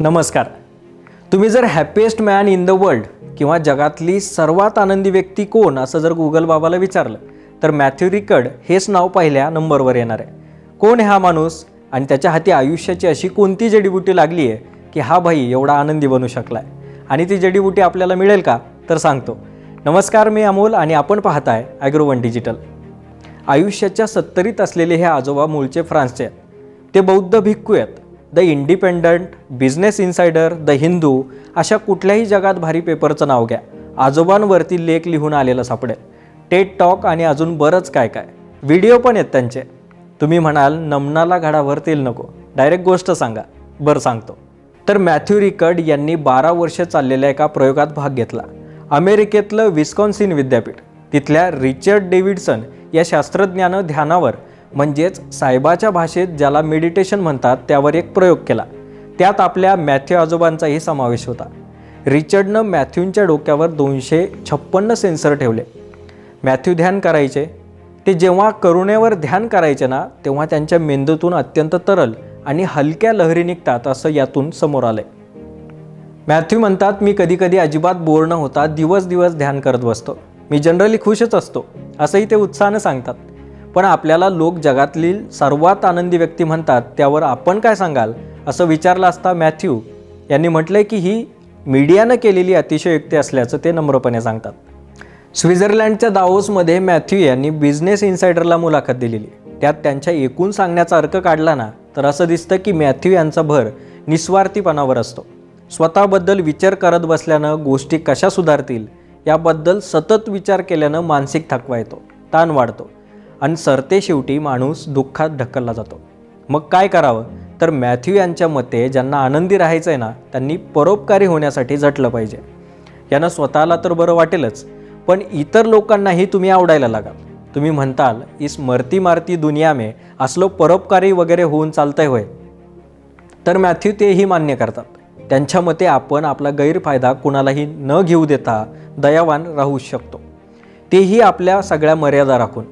नमस्कार. तुम्ही जर happiest man in the world किंवा जगातली सर्वात आनंदी व्यक्ती कोण असं जर गुगल बाबाला विचारलं तर मॅथ्यू रिकर्ड हेच नाव पहिल्या नंबरवर येणार आहे. कोण आहे हा माणूस आणि त्याच्या हाती आयुष्याची अशी कोणती जडीबुटी लागली आहे की हा भाई एवढा आनंदी बनू शकला आहे आणि ती जडीबुटी आपल्याला मिळेल का? तर सांगतो. नमस्कार मी अमोल आणि आपण पाहताय ॲग्रो वन डिजिटल आयुष्याच्या सत्तरीत असलेले हे आजोबा मूळचे फ्रान्सचे आहेत. ते बौद्ध भिक्खू आहेत. The Independent Business Insider the Hindu अशा कुठल्याही जगात भारी पेपरचं नाव घ्या. आजोबांवरती लेख लिहून आलेलं सापडेल. टेट टॉक आणि अजून बरंच काय काय. व्हिडिओ पण आहेत त्यांचे. तुम्ही म्हणाल नमनाला घडावर तेल नको. डायरेक्ट गोष्ट सांगा. बरं सांगतो. तर मॅथ्यू रिकर्ड यांनी बारा वर्ष चाललेल्या एका प्रयोगात भाग घेतला. अमेरिकेतलं विस्कॉन्सिन विद्यापीठ. तिथल्या रिचर्ड डेव्हिडसन या शास्त्रज्ञानं ध्यानावर म्हणजेच साहेबाच्या भाषेत ज्याला मेडिटेशन म्हणतात त्यावर एक प्रयोग केला. त्यात आपल्या मॅथ्यू आजोबांचाही समावेश होता. रिचर्डनं मॅथ्यूंच्या डोक्यावर दोनशे छप्पन्न सेन्सर ठेवले. मॅथ्यू ध्यान करायचे. ते जेव्हा करुणेवर ध्यान करायचे ना तेव्हा त्यांच्या मेंदूतून अत्यंत तरल आणि हलक्या लहरी निघतात असं यातून समोर आलंय. मॅथ्यू म्हणतात मी कधीकधी अजिबात बोर न होता दिवस दिवस ध्यान करत बसतो. मी जनरली खुशच असतो. असंही ते उत्साहानं सांगतात. पण आपल्याला लोक जगातली सर्वात आनंदी व्यक्ती म्हणतात त्यावर आपण काय सांगाल? असं विचारलं असता मॅथ्यू. यांनी म्हटलंय की ही मीडियानं केलेली अतिशयोक्ती असल्याचं ते नम्रपणे सांगतात. स्वित्झर्लंडच्या दाओसमध्ये मॅथ्यू यांनी बिझनेस इन्सायडरला मुलाखत दिलेली. त्यात त्यांच्या एकूण सांगण्याचा अर्क काढला ना तर असं दिसतं की मॅथ्यू यांचा भर निस्वार्थीपणावर असतो. स्वतःबद्दल विचार करत बसल्यानं गोष्टी कशा सुधारतील याबद्दल सतत विचार केल्यानं मानसिक थकवा येतो ताण वाढतो. आणि सरते शेवटी माणूस दुःखात ढकलला जातो. मग काय करावं? तर मॅथ्यू यांच्या मते ज्यांना आनंदी राहायचं आहे ना त्यांनी परोपकारी होण्यासाठी झटलं पाहिजे. यांना स्वतःला तर बरं वाटेलच पण इतर लोकांनाही तुम्ही आवडायला लागाल तुम्ही म्हणताल इस मरती मारती दुनिया में असलो परोपकारी वगैरे होऊन चालतंय होय. तर मॅथ्यू तेही मान्य करतात. त्यांच्या मते आपण आपला गैरफायदा कुणालाही न घेऊ देता दयावान राहू शकतो. तेही आपल्या सगळ्या मर्यादा राखून.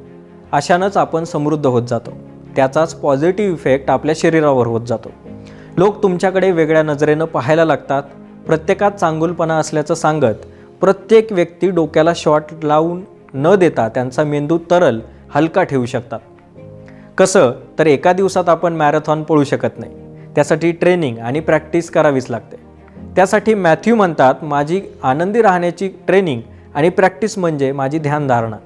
अशानंच आपण समृद्ध होत जातो. त्याचाच पॉझिटिव्ह इफेक्ट आपल्या शरीरावर होत जातो. लोक तुमच्याकडे वेगळ्या नजरेनं पाहायला लागतात. प्रत्येकात चांगुलपणा असल्याचं सांगत प्रत्येक व्यक्ती डोक्याला शॉट लावून न देता त्यांचा मेंदू तरल हलका ठेवू शकतात. कसं? तर एका दिवसात आपण मॅरेथॉन पळू शकत नाही. त्यासाठी ट्रेनिंग आणि प्रॅक्टिस करावीच लागते. त्यासाठी मॅथ्यू म्हणतात माझी आनंदी राहण्याची ट्रेनिंग आणि प्रॅक्टिस म्हणजे माझी ध्यानधारणा.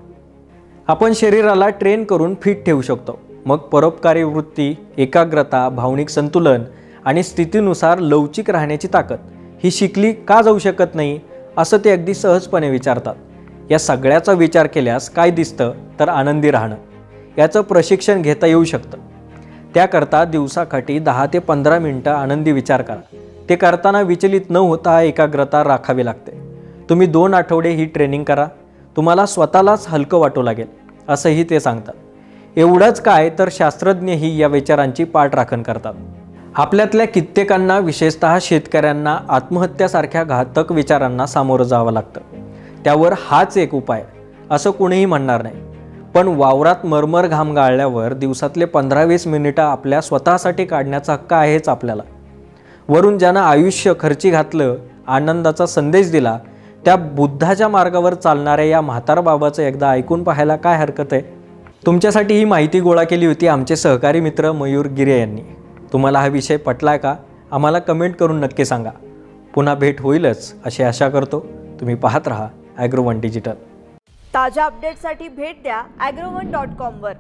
आपण शरीराला ट्रेन करून फिट ठेवू शकतो. मग परोपकारी वृत्ती एकाग्रता भावनिक संतुलन आणि स्थितीनुसार लवचिक राहण्याची ताकद ही शिकली का जाऊ शकत नाही असं ते अगदी सहजपणे विचारतात. या सगळ्याचा विचार केल्यास काय दिसतं तर आनंदी राहणं. याचं प्रशिक्षण घेता येऊ शकतं. त्याकरता दिवसाकाठी दहा ते पंधरा मिनटं आनंदी विचार करा. ते करताना विचलित न होता एकाग्रता राखावी लागते. तुम्ही दोन आठवडे ही ट्रेनिंग करा. तुम्हाला स्वतःलाच हलकं वाटू लागेल. असंही ते सांगतात. एवढंच काय तर शास्त्रज्ञही या विचारांची पाठराखण करतात. आपल्यातल्या कित्येकांना विशेषतः शेतकऱ्यांना आत्महत्यासारख्या घातक विचारांना सामोरं जावं लागतं. त्यावर हाच एक उपाय असं कुणीही म्हणणार नाही. पण वावरात मरमर घाम गाळल्यावर दिवसातले पंधरा वीस मिनिटं आपल्या स्वतःसाठी काढण्याचा हक्क आहेच आपल्याला. वरून ज्यानं आयुष्य खर्ची घातलं आनंदाचा संदेश दिला त्या बुद्धाच्या मार्गावर चालणाऱ्या या म्हातार बाबाचं एकदा ऐकून पाहायला काय हरकत आहे? तुमच्यासाठी ही माहिती गोळा केली होती आमचे सहकारी मित्र मयूर गिरे यांनी. तुम्हाला हा विषय पटलाय का? आम्हाला कमेंट करून नक्की सांगा. पुन्हा भेट होईलच अशी आशा करतो. तुम्ही पाहत राहा ॲग्रो वन डिजिटल. ताज्या अपडेटसाठी भेट द्या ॲग्रोवन डॉट कॉमवर